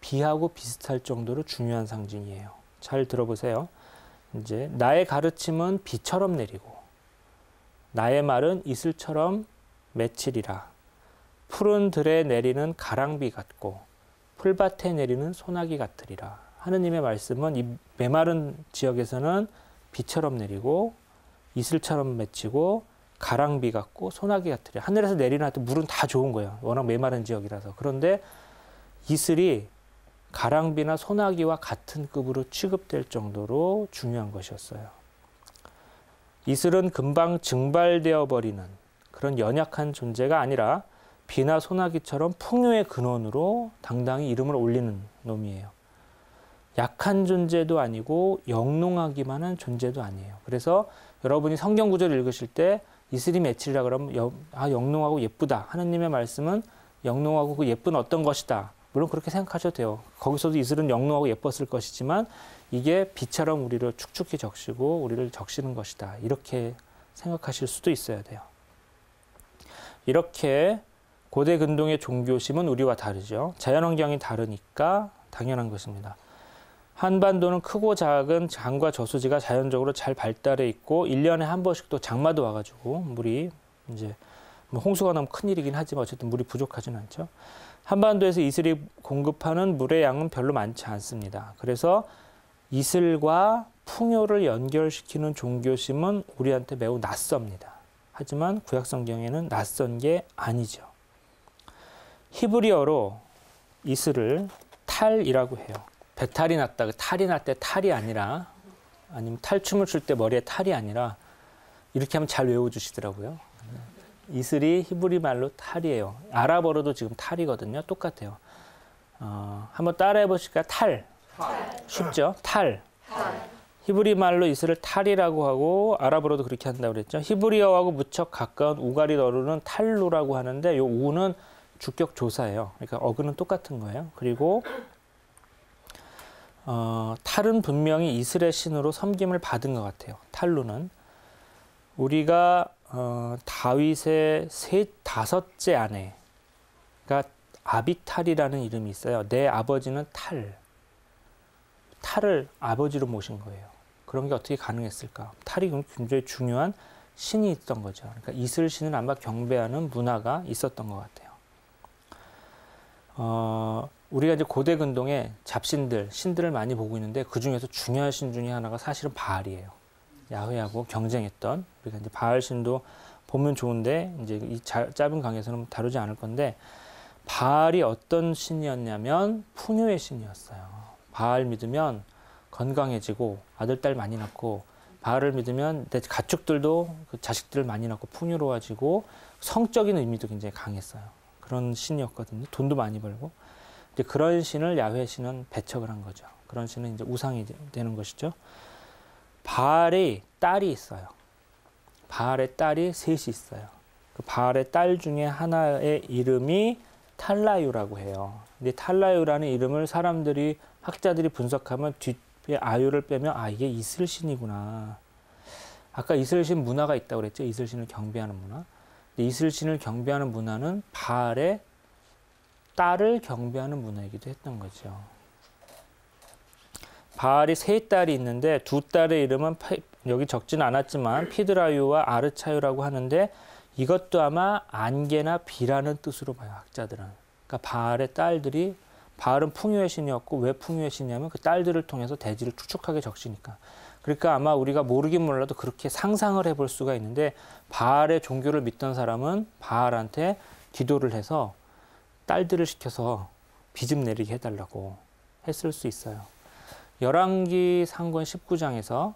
비하고 비슷할 정도로 중요한 상징이에요. 잘 들어보세요. 이제 나의 가르침은 비처럼 내리고 나의 말은 이슬처럼 맺히리라. 푸른 들에 내리는 가랑비 같고 풀밭에 내리는 소나기 같으리라. 하느님의 말씀은 이 메마른 지역에서는 비처럼 내리고 이슬처럼 맺히고 가랑비 같고 소나기 같으리 하늘에서 내리는 하여 물은 다 좋은 거예요. 워낙 메마른 지역이라서. 그런데 이슬이 가랑비나 소나기와 같은 급으로 취급될 정도로 중요한 것이었어요. 이슬은 금방 증발되어 버리는 그런 연약한 존재가 아니라 비나 소나기처럼 풍요의 근원으로 당당히 이름을 올리는 놈이에요. 약한 존재도 아니고 영롱하기만 한 존재도 아니에요. 그래서 여러분이 성경 구절을 읽으실 때 이슬이 며칠이라 그러면 여, 아 영롱하고 예쁘다. 하느님의 말씀은 영롱하고 그 예쁜 어떤 것이다. 물론 그렇게 생각하셔도 돼요. 거기서도 이슬은 영롱하고 예뻤을 것이지만 이게 비처럼 우리를 축축히 적시고 우리를 적시는 것이다. 이렇게 생각하실 수도 있어야 돼요. 이렇게 고대 근동의 종교심은 우리와 다르죠. 자연환경이 다르니까 당연한 것입니다. 한반도는 크고 작은 강과 저수지가 자연적으로 잘 발달해 있고 1년에 한 번씩 또 장마도 와가지고 물이 이제 뭐 홍수가 나면 큰일이긴 하지만 어쨌든 물이 부족하지는 않죠. 한반도에서 이슬이 공급하는 물의 양은 별로 많지 않습니다. 그래서 이슬과 풍요를 연결시키는 종교심은 우리한테 매우 낯섭니다. 하지만 구약 성경에는 낯선 게 아니죠. 히브리어로 이슬을 탈이라고 해요. 배탈이 났다. 그 탈이 날 때 탈이 아니라 아니면 탈춤을 출 때 머리에 탈이 아니라 이렇게 하면 잘 외워주시더라고요. 이슬이 히브리 말로 탈이에요. 아랍어로도 지금 탈이거든요. 똑같아요. 어, 한번 따라해 보실까요? 탈. 탈. 쉽죠? 탈. 탈. 히브리 말로 이슬을 탈이라고 하고 아랍어로도 그렇게 한다고 그랬죠. 히브리어하고 무척 가까운 우가리어로는 탈루라고 하는데 요 우는 주격 조사예요. 그러니까 어근은 똑같은 거예요. 그리고 어, 탈은 분명히 이스라엘 신으로 섬김을 받은 것 같아요. 탈루는 우리가 어, 다윗의 세 다섯째 아내가 아비탈이라는 이름이 있어요. 내 아버지는 탈. 탈을 아버지로 모신 거예요. 그런 게 어떻게 가능했을까? 탈이 굉장히 중요한 신이 있던 거죠. 그러니까 이슬 신은 아마 경배하는 문화가 있었던 것 같아요. 어, 우리가 이제 고대 근동에 잡신들, 신들을 많이 보고 있는데 그 중에서 중요한 신 중에 하나가 사실은 바알이에요. 야훼하고 경쟁했던 우리가 이제 바알 신도 보면 좋은데 이제 이 자, 짧은 강의에서는 다루지 않을 건데 바알이 어떤 신이었냐면 풍요의 신이었어요. 바알 믿으면 건강해지고 아들 딸 많이 낳고 바알을 믿으면 내 가축들도 그 자식들을 많이 낳고 풍요로워지고 성적인 의미도 굉장히 강했어요. 그런 신이었거든요. 돈도 많이 벌고 이제 그런 신을 야훼 신은 배척을 한 거죠. 그런 신은 이제 우상이 되는 것이죠. 바알의 딸이 있어요. 바알의 딸이 셋이 있어요. 그 바알의 딸 중에 하나의 이름이 탈라유라고 해요. 근데 탈라유라는 이름을 사람들이 학자들이 분석하면 뒤에 아유를 빼면 아 이게 이슬신이구나. 아까 이슬신 문화가 있다고 그랬죠. 이슬신을 경배하는 문화. 이슬 신을 경배하는 문화는 바알의 딸을 경배하는 문화이기도 했던 거죠. 바알이 세 딸이 있는데 두 딸의 이름은 여기 적진 않았지만 피드라유와 아르차유라고 하는데 이것도 아마 안개나 비라는 뜻으로 봐요 학자들은. 그러니까 바알의 딸들이 바알은 풍요의 신이었고 왜 풍요의 신이냐면 그 딸들을 통해서 대지를 축축하게 적시니까. 그러니까 아마 우리가 모르긴 몰라도 그렇게 상상을 해볼 수가 있는데 바알의 종교를 믿던 사람은 바알한테 기도를 해서 딸들을 시켜서 비집 내리게 해달라고 했을 수 있어요. 열왕기 상권 19장에서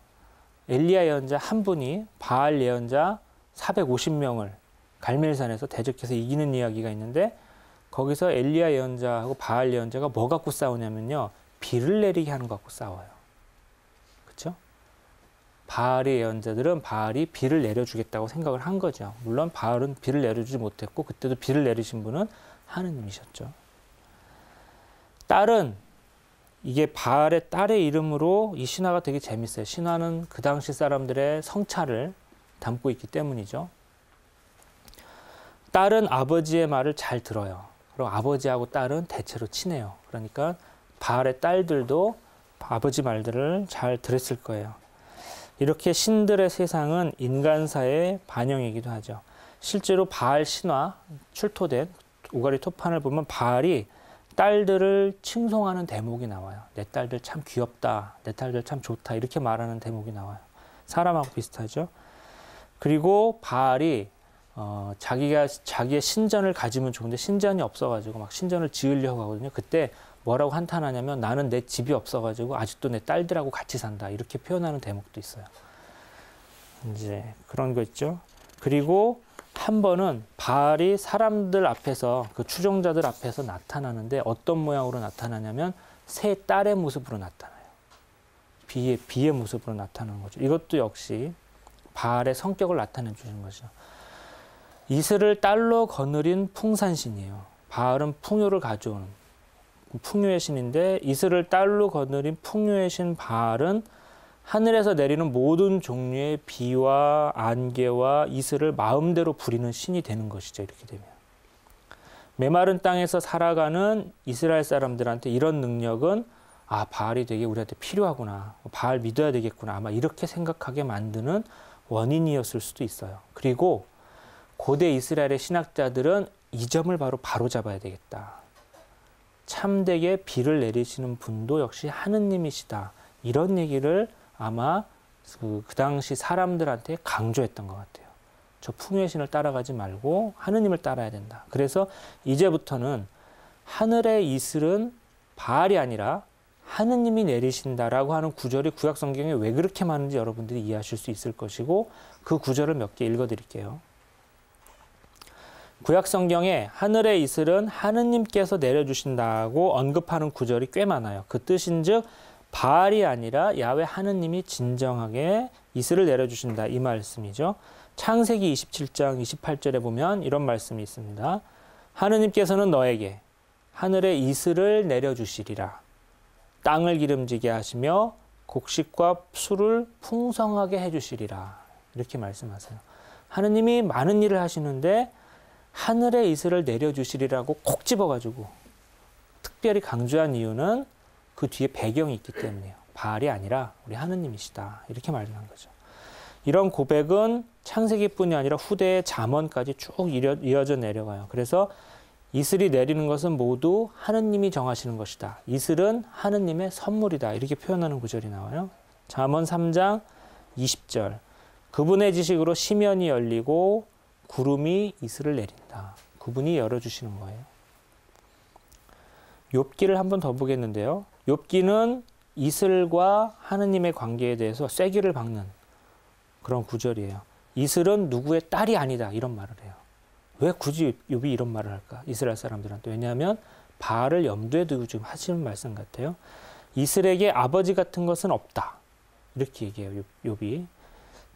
엘리야 예언자 한 분이 바알 예언자 450명을 갈멜산에서 대적해서 이기는 이야기가 있는데 거기서 엘리야 예언자하고 바알 예언자가 뭐 갖고 싸우냐면요. 비를 내리게 하는 것 갖고 싸워요. 바알의 예언자들은 바알이 비를 내려주겠다고 생각을 한 거죠. 물론 바알은 비를 내려주지 못했고 그때도 비를 내리신 분은 하느님이셨죠. 딸은 이게 바알의 딸의 이름으로 이 신화가 되게 재밌어요. 신화는 그 당시 사람들의 성찰을 담고 있기 때문이죠. 딸은 아버지의 말을 잘 들어요. 그리고 아버지하고 딸은 대체로 친해요. 그러니까 바알의 딸들도 아버지 말들을 잘 들었을 거예요. 이렇게 신들의 세상은 인간사의 반영이기도 하죠. 실제로 바알 신화 출토된 오가리 토판을 보면 바알이 딸들을 칭송하는 대목이 나와요. 내 딸들 참 귀엽다. 내 딸들 참 좋다. 이렇게 말하는 대목이 나와요. 사람하고 비슷하죠. 그리고 바알이 어, 자기가 자기의 신전을 가지면 좋은데 신전이 없어가지고 막 신전을 지으려고 하거든요. 그때 뭐라고 한탄하냐면 나는 내 집이 없어가지고 아직도 내 딸들하고 같이 산다 이렇게 표현하는 대목도 있어요. 이제 그런 거 있죠. 그리고 한 번은 바알이 사람들 앞에서 그 추종자들 앞에서 나타나는데 어떤 모양으로 나타나냐면 새 딸의 모습으로 나타나요. 비의 비의 모습으로 나타나는 거죠. 이것도 역시 바알의 성격을 나타내 주는 거죠. 이슬을 딸로 거느린 풍산신이에요. 바알은 풍요를 가져오는 풍요의 신인데 이슬을 딸로 거느린 풍요의 신 바알은 하늘에서 내리는 모든 종류의 비와 안개와 이슬을 마음대로 부리는 신이 되는 것이죠. 이렇게 되면. 메마른 땅에서 살아가는 이스라엘 사람들한테 이런 능력은 아, 바알이 되게 우리한테 필요하구나. 바알 믿어야 되겠구나. 아마 이렇게 생각하게 만드는 원인이었을 수도 있어요. 그리고 고대 이스라엘의 신학자들은 이 점을 바로 바로 잡아야 되겠다. 참되게 비를 내리시는 분도 역시 하느님이시다. 이런 얘기를 아마 그, 그 당시 사람들한테 강조했던 것 같아요. 저 풍요의 신을 따라가지 말고 하느님을 따라야 된다. 그래서 이제부터는 하늘의 이슬은 바알이 아니라 하느님이 내리신다라고 하는 구절이 구약 성경에 왜 그렇게 많은지 여러분들이 이해하실 수 있을 것이고 그 구절을 몇 개 읽어 드릴게요. 구약 성경에 하늘의 이슬은 하느님께서 내려주신다고 언급하는 구절이 꽤 많아요. 그 뜻인즉 바알이 아니라 야외 하느님이 진정하게 이슬을 내려주신다 이 말씀이죠. 창세기 27장 28절에 보면 이런 말씀이 있습니다. 하느님께서는 너에게 하늘의 이슬을 내려주시리라. 땅을 기름지게 하시며 곡식과 술을 풍성하게 해주시리라. 이렇게 말씀하세요. 하느님이 많은 일을 하시는데 하늘의 이슬을 내려주시리라고 콕 집어가지고 특별히 강조한 이유는 그 뒤에 배경이 있기 때문이에요. 바알이 아니라 우리 하느님이시다. 이렇게 말한 거죠. 이런 고백은 창세기뿐이 아니라 후대의 잠언까지 쭉 이어져 내려가요. 그래서 이슬이 내리는 것은 모두 하느님이 정하시는 것이다. 이슬은 하느님의 선물이다. 이렇게 표현하는 구절이 나와요. 잠언 3장 20절. 그분의 지식으로 시면이 열리고 구름이 이슬을 내린다. 그분이 열어주시는 거예요. 욥기를 한 번 더 보겠는데요. 욥기는 이슬과 하느님의 관계에 대해서 쐐기를 박는 그런 구절이에요. 이슬은 누구의 딸이 아니다 이런 말을 해요. 왜 굳이 욥이 이런 말을 할까? 이스라엘 사람들한테 왜냐하면 바알을 염두에 두고 지금 하시는 말씀 같아요. 이슬에게 아버지 같은 것은 없다. 이렇게 얘기해요. 욥이.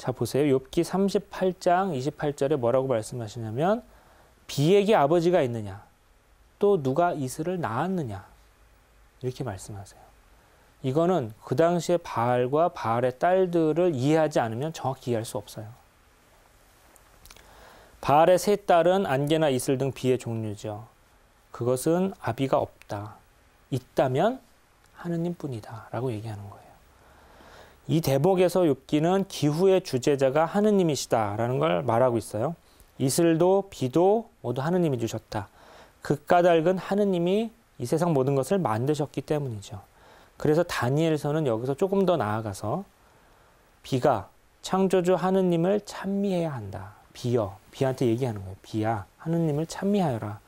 자 보세요. 욥기 38장 28절에 뭐라고 말씀하시냐면 비에게 아버지가 있느냐? 또 누가 이슬을 낳았느냐? 이렇게 말씀하세요. 이거는 그 당시에 바알과 바알의 딸들을 이해하지 않으면 정확히 이해할 수 없어요. 바알의 세 딸은 안개나 이슬 등 비의 종류죠. 그것은 아비가 없다. 있다면 하느님뿐이다. 라고 얘기하는 거예요. 이 대목에서 욥기는 기후의 주제자가 하느님이시다라는 걸 말하고 있어요. 이슬도 비도 모두 하느님이 주셨다. 그 까닭은 하느님이 이 세상 모든 것을 만드셨기 때문이죠. 그래서 다니엘서는 여기서 조금 더 나아가서 비가 창조주 하느님을 찬미해야 한다. 비여, 비한테 얘기하는 거예요. 비야, 하느님을 찬미하여라.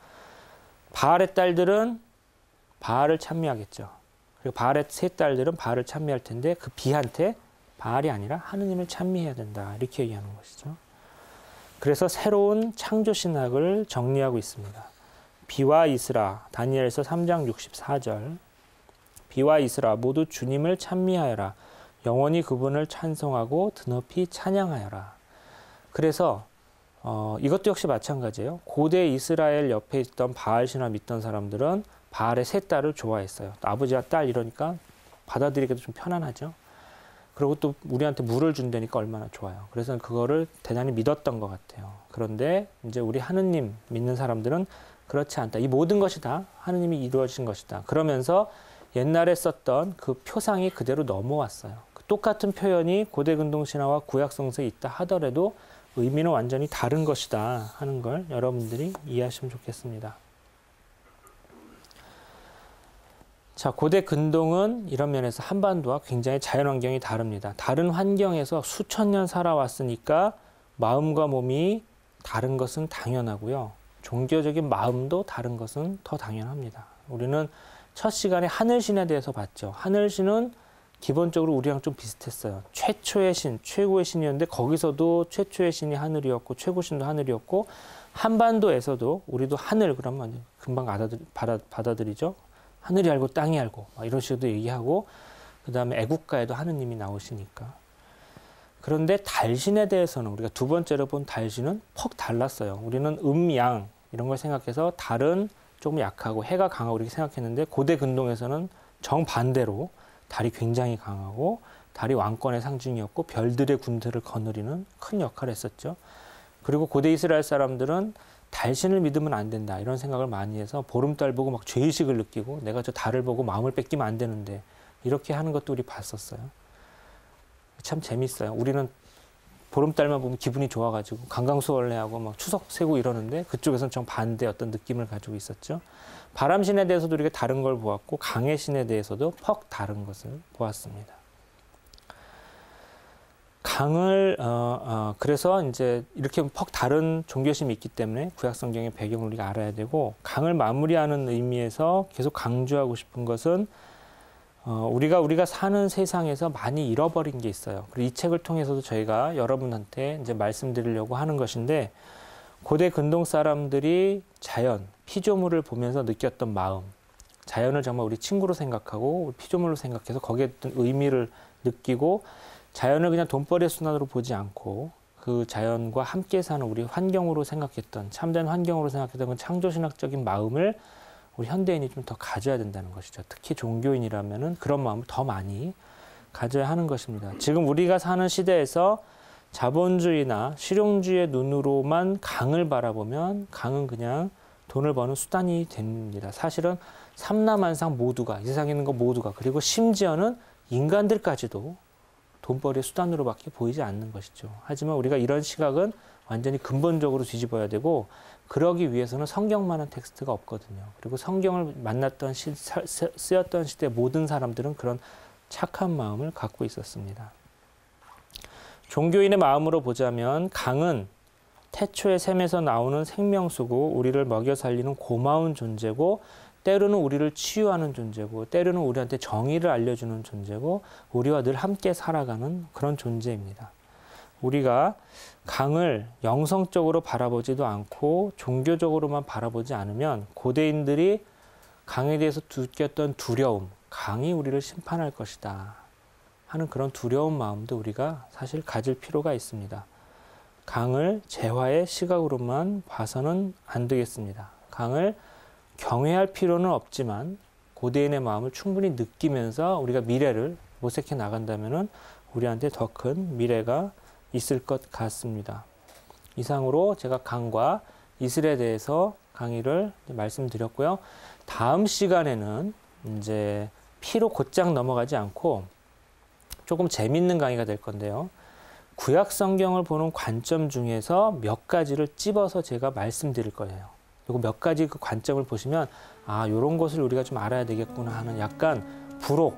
바알의 딸들은 바알을 찬미하겠죠. 그리고 바알의 세 딸들은 바알을 찬미할 텐데 그 비한테 바알이 아니라 하느님을 찬미해야 된다. 이렇게 얘기하는 것이죠. 그래서 새로운 창조 신학을 정리하고 있습니다. 비와 이스라 다니엘서 3장 64절 비와 이스라 모두 주님을 찬미하여라 영원히 그분을 찬송하고 드높이 찬양하여라. 그래서 어, 이것도 역시 마찬가지예요. 고대 이스라엘 옆에 있던 바알 신화 믿던 사람들은 바알의 세 딸을 좋아했어요. 아버지와 딸 이러니까 받아들이기도 좀 편안하죠. 그리고 또 우리한테 물을 준다니까 얼마나 좋아요. 그래서 그거를 대단히 믿었던 것 같아요. 그런데 이제 우리 하느님 믿는 사람들은 그렇지 않다. 이 모든 것이 다 하느님이 이루어진 것이다. 그러면서 옛날에 썼던 그 표상이 그대로 넘어왔어요. 그 똑같은 표현이 고대 근동 신화와 구약 성서에 있다 하더라도 의미는 완전히 다른 것이다 하는 걸 여러분들이 이해하시면 좋겠습니다. 자, 고대 근동은 이런 면에서 한반도와 굉장히 자연 환경이 다릅니다. 다른 환경에서 수천 년 살아왔으니까 마음과 몸이 다른 것은 당연하고요. 종교적인 마음도 다른 것은 더 당연합니다. 우리는 첫 시간에 하늘신에 대해서 봤죠. 하늘신은 기본적으로 우리랑 좀 비슷했어요. 최초의 신, 최고의 신이었는데 거기서도 최초의 신이 하늘이었고 최고 신도 하늘이었고 한반도에서도 우리도 하늘 그러면 금방 받아들, 받아들이죠. 하늘이 알고 땅이 알고 이런 식으로 얘기하고 그 다음에 애국가에도 하느님이 나오시니까 그런데 달신에 대해서는 우리가 두 번째로 본 달신은 퍽 달랐어요. 우리는 음양 이런 걸 생각해서 달은 조금 약하고 해가 강하고 이렇게 생각했는데 고대 근동에서는 정반대로 달이 굉장히 강하고 달이 왕권의 상징이었고 별들의 군대를 거느리는 큰 역할을 했었죠. 그리고 고대 이스라엘 사람들은 달신을 믿으면 안 된다 이런 생각을 많이 해서 보름달 보고 막 죄의식을 느끼고 내가 저 달을 보고 마음을 뺏기면 안 되는데 이렇게 하는 것도 우리 봤었어요. 참 재밌어요. 우리는 보름달만 보면 기분이 좋아가지고 강강수월래하고 막 추석 세고 이러는데 그쪽에서는 정 반대 어떤 느낌을 가지고 있었죠. 바람신에 대해서도 우리가 다른 걸 보았고 강해신에 대해서도 퍽 다른 것을 보았습니다. 강을 어, 어, 그래서 이제 이렇게 퍽 다른 종교심이 있기 때문에 구약 성경의 배경을 우리가 알아야 되고 강을 마무리하는 의미에서 계속 강조하고 싶은 것은 어, 우리가 우리가 사는 세상에서 많이 잃어버린 게 있어요. 그리고 이 책을 통해서도 저희가 여러분한테 이제 말씀드리려고 하는 것인데 고대 근동 사람들이 자연 피조물을 보면서 느꼈던 마음, 자연을 정말 우리 친구로 생각하고 피조물로 생각해서 거기에 어떤 의미를 느끼고 자연을 그냥 돈벌이의 순환으로 보지 않고 그 자연과 함께 사는 우리 환경으로 생각했던 참된 환경으로 생각했던 그 창조신학적인 마음을 우리 현대인이 좀 더 가져야 된다는 것이죠. 특히 종교인이라면은 그런 마음을 더 많이 가져야 하는 것입니다. 지금 우리가 사는 시대에서 자본주의나 실용주의의 눈으로만 강을 바라보면 강은 그냥 돈을 버는 수단이 됩니다. 사실은 삼남한상 모두가 이 세상에 있는 것 모두가 그리고 심지어는 인간들까지도 돈벌이의 수단으로밖에 보이지 않는 것이죠. 하지만 우리가 이런 시각은 완전히 근본적으로 뒤집어야 되고 그러기 위해서는 성경만한 텍스트가 없거든요. 그리고 성경을 만났던 시, 쓰였던 시대 모든 사람들은 그런 착한 마음을 갖고 있었습니다. 종교인의 마음으로 보자면 강은 태초의 샘에서 나오는 생명수고 우리를 먹여 살리는 고마운 존재고 때로는 우리를 치유하는 존재고 때로는 우리한테 정의를 알려주는 존재고 우리와 늘 함께 살아가는 그런 존재입니다. 우리가 강을 영성적으로 바라보지도 않고 종교적으로만 바라보지 않으면 고대인들이 강에 대해서 느꼈던 두려움, 강이 우리를 심판할 것이다 하는 그런 두려운 마음도 우리가 사실 가질 필요가 있습니다. 강을 재화의 시각으로만 봐서는 안 되겠습니다. 강을 경외할 필요는 없지만 고대인의 마음을 충분히 느끼면서 우리가 미래를 모색해 나간다면 우리한테 더 큰 미래가 있을 것 같습니다. 이상으로 제가 강과 이슬에 대해서 강의를 말씀드렸고요. 다음 시간에는 이제 피로 곧장 넘어가지 않고 조금 재밌는 강의가 될 건데요. 구약 성경을 보는 관점 중에서 몇 가지를 찝어서 제가 말씀드릴 거예요. 그리고 몇 가지 그 관점을 보시면 아, 요런 것을 우리가 좀 알아야 되겠구나 하는 약간 부록,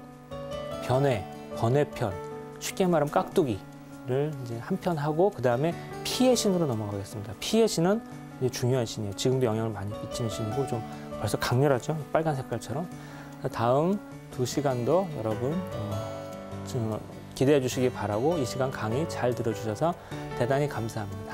변해, 번외편, 쉽게 말하면 깍두기를 이제 한 편 하고 그 다음에 피의 신으로 넘어가겠습니다. 피의 신은 이제 중요한 신이에요. 지금도 영향을 많이 미치는 신이고 좀 벌써 강렬하죠. 빨간 색깔처럼. 다음 두 시간도 여러분 어, 기대해 주시기 바라고 이 시간 강의 잘 들어주셔서 대단히 감사합니다.